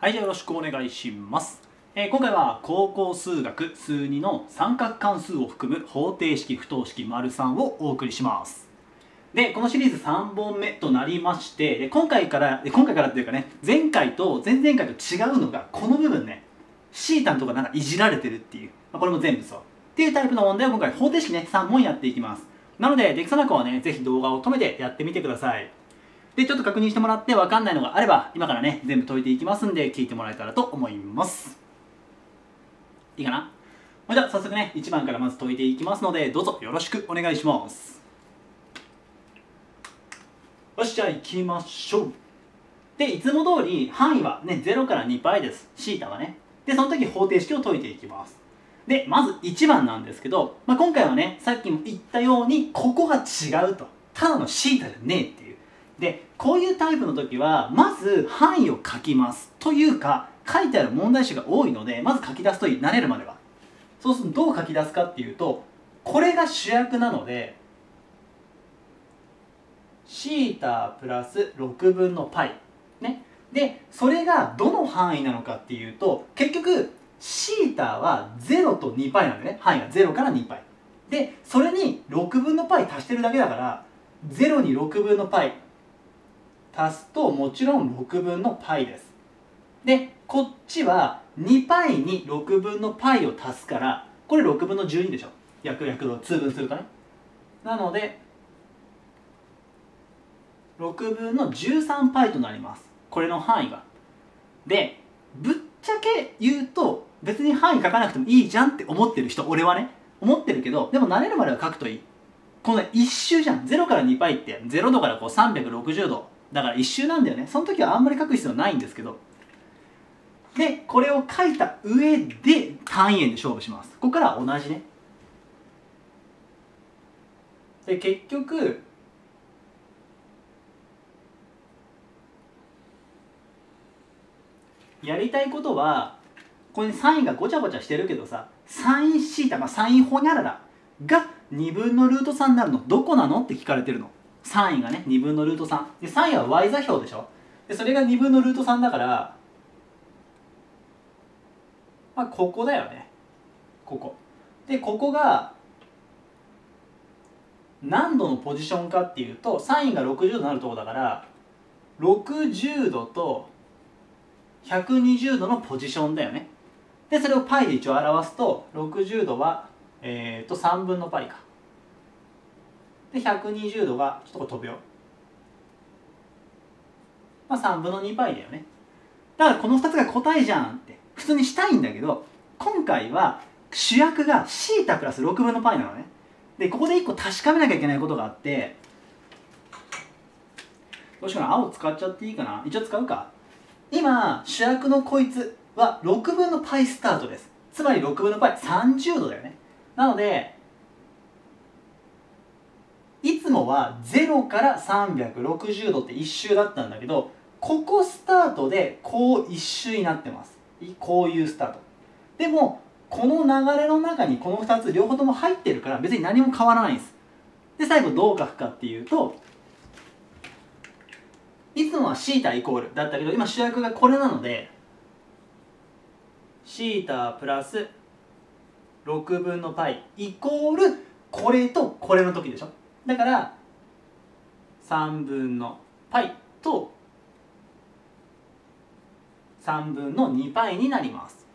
はい、じゃあよろしくお願いします。えー今回は高校数学数2の三角関数を含む方程式不等式丸3をお送りします。で、このシリーズ3本目となりまして、で今回から、今回からっていうかね、前回と前々回と違うのが、この部分ね、シータンとかなんかいじられてるっていう、まあ、これも全部そう。っていうタイプの問題を今回方程式ね、3問やっていきます。なので、できそうな子はね、ぜひ動画を止めてやってみてください。で、ちょっと確認してもらって分かんないのがあれば、今からね、全部解いていきますんで、聞いてもらえたらと思います。いいかな？じゃあ、早速ね、1番からまず解いていきますので、どうぞよろしくお願いします。よし、じゃあ行きましょう。で、いつも通り範囲はね、0から2倍です。シータはね。で、その時方程式を解いていきます。で、まず1番なんですけど、まあ、今回はね、さっきも言ったように、ここが違うと。ただのシータじゃねえっていう。で、こういうタイプの時は、まず範囲を書きます。というか、書いてある問題集が多いので、まず書き出すといい。慣れるまでは。そうするとどう書き出すかっていうと、これが主役なので、シータプラス6分のパイ。ね。で、それがどの範囲なのかっていうと、結局、シータは0と2パイなんでね。範囲が0から2パイ。で、それに6分のパイ足してるだけだから、0に6分のパイ足すともちろん6分のパイです。で、こっちは2パイに6分のパイを足すから、これ6分の12でしょ。約約度通分するとね。なので、6分の13パイとなります。これの範囲が。で、ぶっちゃけ言うと、別に範囲書かなくてもいいじゃんって思ってる人、俺はね、思ってるけど、でも慣れるまでは書くといい。この一周じゃん。0から2パイって、0度からこう360度。だから一周なんだよね。その時はあんまり書く必要ないんですけど。で、これを書いた上で単位円で勝負します。ここからは同じね。で、結局、やりたいことはここにサインがごちゃごちゃしてるけどさサインシータ、まあ、サインホニャララが2分のルート3になるのどこなの？って聞かれてるのサインがね2分のルート3でサインは y 座標でしょ？でそれが2分のルート3だからまあここだよね。ここ。でここが何度のポジションかっていうとサインが60度になるとこだから60度と120度のポジションだよね。でそれを π で一応表すと60度は、えー、と3分の π か。で120度がちょっとこれ飛ぶよまあ3分の 2π だよねだからこの2つが答えじゃんって普通にしたいんだけど今回は主役が θ プラス6分の π なのねでここで1個確かめなきゃいけないことがあってどうしようかな青使っちゃっていいかな一応使うか今主役のこいつは6分の π スタートですつまり6分の π30 度だよねなので いつもは0から360度って一周だったんだけどここスタートでこう一周になってます。こういうスタート。でもこの流れの中にこの2つ両方とも入ってるから別に何も変わらないんです。で最後どう書くかっていうといつもはシータイコールだったけど今主役がこれなのでシータプラス6分の π イコールこれとこれの時でしょ。だから3分の π と3分の 2π になります。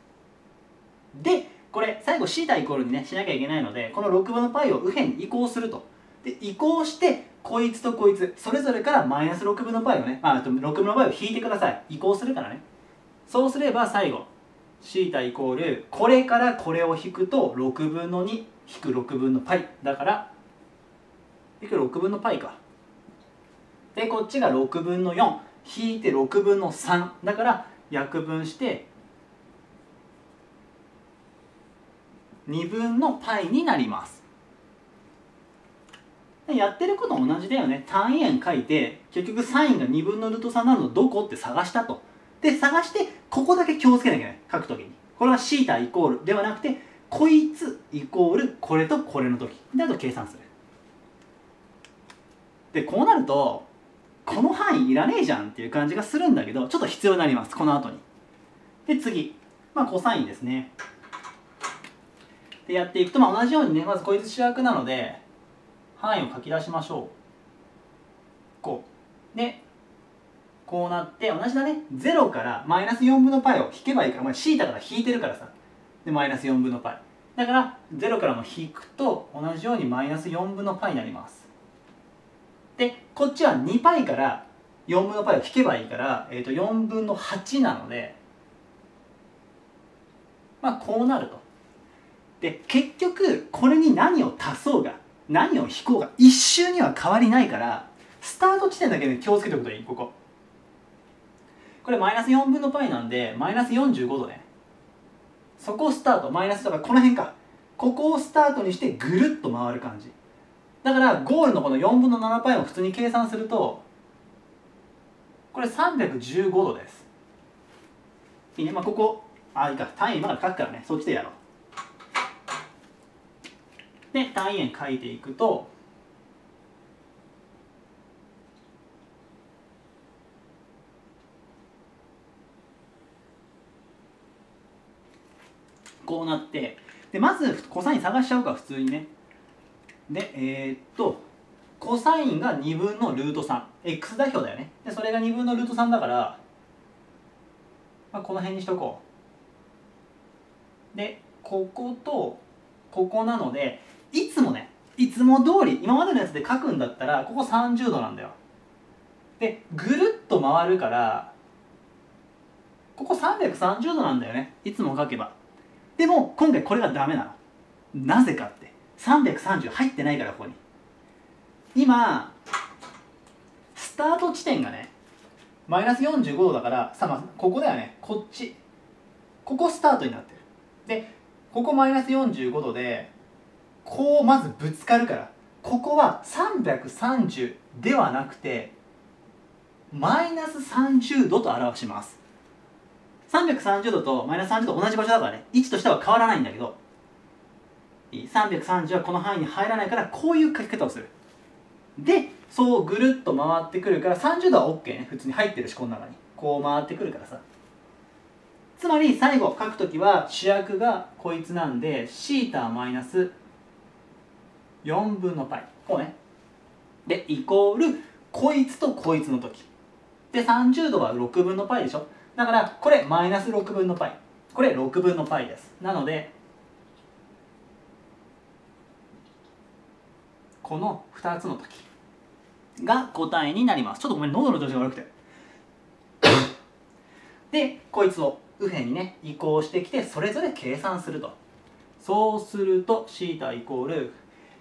でこれ最後 θ イコールにねしなきゃいけないのでこの6分の π を右辺に移行すると。で移行してこいつとこいつそれぞれからマイナス6分の π をねあ6分の π を引いてください。移行するからね。そうすれば最後 θ イコールこれからこれを引くと6分の2引く6分の π だから引く6分の π か。でこっちが6分の4引いて6分の3だから約分して2分の π になります。やってること同じだよね。単位円書いて結局サインが2分のルート3なのどこって探したと。で探してここだけ気をつけなきゃいけない。書くときに。これはシータイコールではなくてこいつイコールこれとこれの時。であと計算する。でこうなるとこの範囲いらねえじゃんっていう感じがするんだけどちょっと必要になりますこの後に で次、まあ、コサインですねでやっていくと、まあ、同じようにねまずこいつ主役なので範囲を書き出しましょうこうでこうなって同じだね0からマイナス4分の π を引けばいいから、まあ、θ から引いてるからさでマイナス4分の π だから0からも引くと同じようにマイナス4分の π になります でこっちは 2π から4分の π を引けばいいから、えー、と4分の8なのでまあこうなるとで結局これに何を足そうが何を引こうが一周には変わりないからスタート地点だけで気をつけておくといいこここれマイナス4分の π なんでマイナス45度ねそこをスタートマイナスとかこの辺かここをスタートにしてぐるっと回る感じ だからゴールのこの4分の 7π を普通に計算するとこれ315度です。いいね。まあここあいいか。単位今から書くからね。そっちでやろう。で単位円書いていくとこうなってでまずコサイン探しちゃうか普通にね。でえー、っとコサインが2分のルート 3x 代表だよね。でそれが2分のルート3だから、まあ、この辺にしとこう。でこことここなのでいつもねいつも通り今までのやつで書くんだったらここ30度なんだよ。でぐるっと回るからここ330度なんだよね。いつも書けば。でも今回これがダメなの。なぜかって。330入ってないからここに。今スタート地点がねマイナス45度だからさ、まあ、ここだよね。こっち。ここスタートになってる。でここマイナス45度でこうまずぶつかるからここは330ではなくてマイナス30度と表します。330度とマイナス30度同じ場所だからね位置としては変わらないんだけど330はこの範囲に入らないからこういう書き方をするでそうぐるっと回ってくるから30度は OK ね普通に入ってるしこの中にこう回ってくるからさつまり最後書くときは主役がこいつなんでシータマイナス4分の π こうねでイコールこいつとこいつの時で30度は6分の π でしょだからこれマイナス6分の π これ6分の π ですなので この2つの時が答えになります。ちょっとごめん喉の調子が悪くて。でこいつを右辺にね移行してきてそれぞれ計算すると。そうすると θ イコール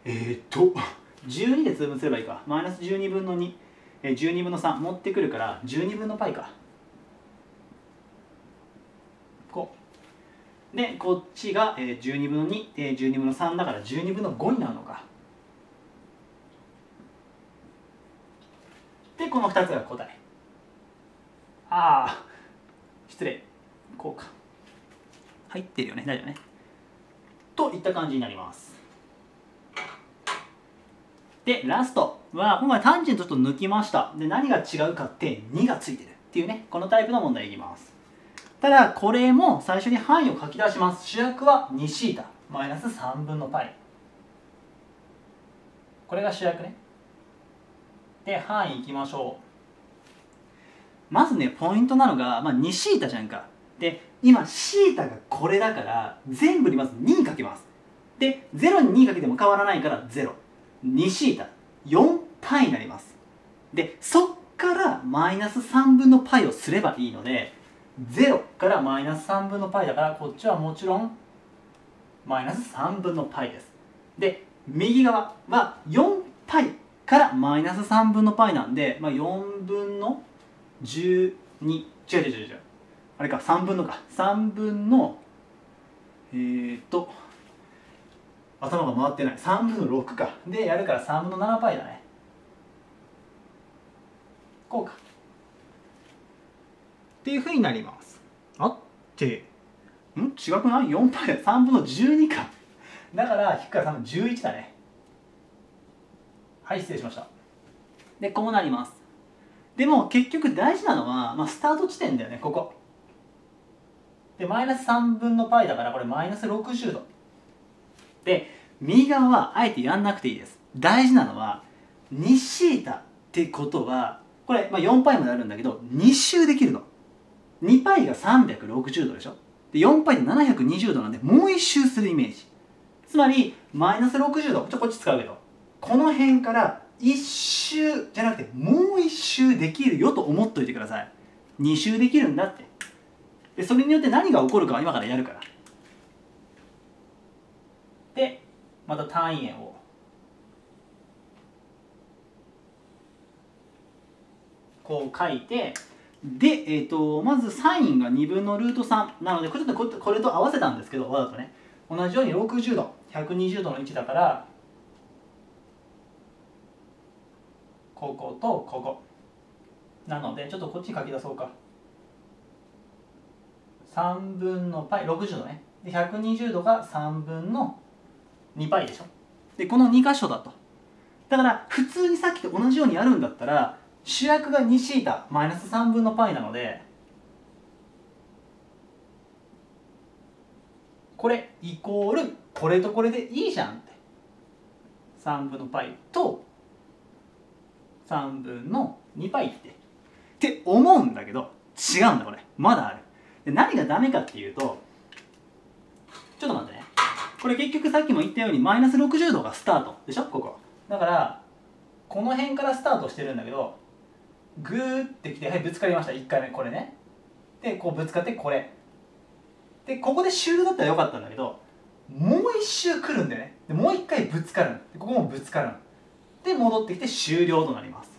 えー、っと。12で通分すればいいか。マイナス12分の2え12分の3持ってくるから12分の π か。こう。でこっちが12分の2、12分の3だから12分の5になるのかでこの2つが答え。ああ失礼。こうか。入ってるよね。大丈夫ね。といった感じになります。でラスト。は今回単純ちょっと抜きました。で何が違うかって2がついてる。っていうね。このタイプの問題いきます。ただこれも最初に範囲を書き出します。主役は 2θ マイナス3分の π これが主役ね。で範囲いきましょうまずねポイントなのが、まあ、2θ じゃんかで今 θ がこれだから全部にまず2かけますで0に2かけても変わらないから02θ4 π になりますでそっからマイナス3分の π をすればいいので0からマイナス3分の π だからこっちはもちろんマイナス3分の π ですで右側は4 π からマイナス3分の π なんで、まあ、4分の12違う違う違う違うあれか3分のか3分のえー、っと頭が回ってない3分の6かでやるから3分の 7π だねこうかっていうふうになりますあってん違くない ?4π だ3分の12かだから引くから3分11だね はい失礼しましたでこうなりますでも結局大事なのは、まあ、スタート地点だよねここ でマイナス3分の π だからこれマイナス60度で右側はあえてやんなくていいです大事なのは 2θ ってことはこれ、まあ、4π まであるんだけど2周できるの 2π が360度でしょで 4π で720度なんでもう1周するイメージつまりマイナス60度ちょこっち使うけど この辺から1周じゃなくてもう1周できるよと思っといてください。2周できるんだって。でそれによって何が起こるかは今からやるから。でまた単位円を。こう書いてで、えーと、まずサインが2分のルート3なのでこれちょっとこれと合わせたんですけどわざとね。同じように60度120度の位置だからこことここなのでちょっとこっち書き出そうか3分の π60 度ねで120度が3分の 2π でしょでこの2箇所だとだから普通にさっきと同じようにやるんだったら主役が 2θ マイナス3分の π なのでこれイコールこれとこれでいいじゃんって3分の π と 3分の 2π ってって思うんだけど違うんだこれ。まだある。で何がダメかっていうとちょっと待ってね。これ結局さっきも言ったようにマイナス60度がスタート。でしょ？ここ。だからこの辺からスタートしてるんだけどグーってきてはいぶつかりました。1回目。これね。でこうぶつかってこれ。でここで終了だったらよかったんだけどもう一周来るんでね。でもう一回ぶつかるでここもぶつかるで戻ってきて終了となります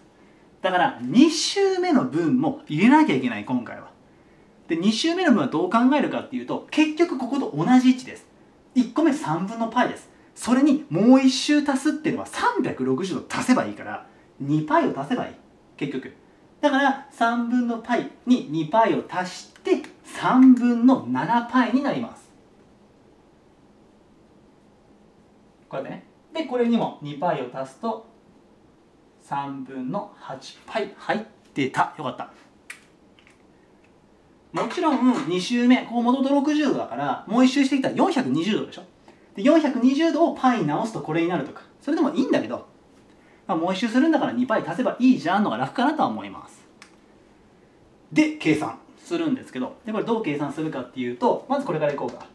だから2周目の分も入れなきゃいけない今回はで2周目の分はどう考えるかっていうと結局ここと同じ位置です1個目3分の π ですそれにもう1周足すっていうのは360度足せばいいから 2π を足せばいい結局だから3分の π に 2π を足して3分の 7π になりますこうやってねでこれにも 2π を足すと 3分の8パ入ってた。よかった。もちろん2周目こうもともと60度だからもう1周してきたら420度でしょ。で420度をパイに直すとこれになるとか。それでもいいんだけど、まあ、もう1周するんだから2パイ足せばいいじゃんのが楽かなとは思います。で計算するんですけど。でこれどう計算するかっていうとまずこれからいこうか。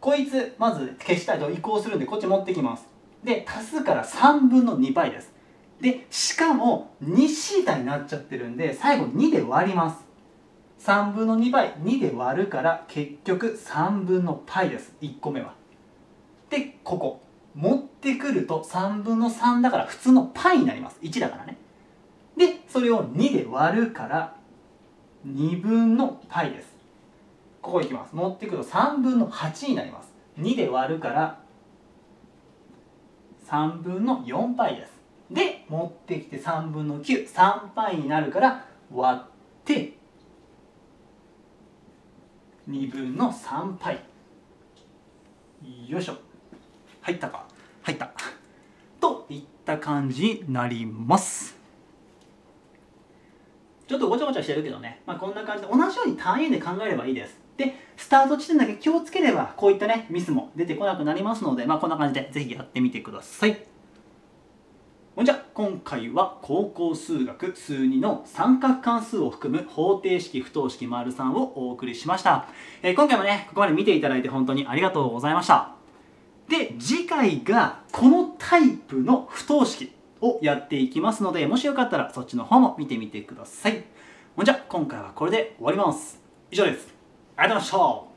こいつまず消したいと移行するんでこっち持ってきます。で足すから3分の2パイです。でしかも 2θ になっちゃってるんで最後2で割ります3分の2倍2で割るから結局3分の π です1個目はでここ持ってくると3分の3だから普通の π になります1だからねでそれを2で割るから2分の π ですここいきます持ってくると3分の8になります2で割るから3分の 4π です で持ってきて3分の93パイになるから割って2分の3パイ。よいしょ。入ったか？入った。といった感じになります。ちょっとごちゃごちゃしてるけどね、まあ、こんな感じで同じように単位で考えればいいです。でスタート地点だけ気をつければこういったねミスも出てこなくなりますので、まあ、こんな感じでぜひやってみてください。こんにちは今回は高校数学数2の三角関数を含む方程式不等式丸3をお送りしました、えー、今回もねここまで見ていただいて本当にありがとうございました。で次回がこのタイプの不等式をやっていきますのでもしよかったらそっちの方も見てみてください。ほんじゃ今回はこれで終わります。以上です。ありがとうございました。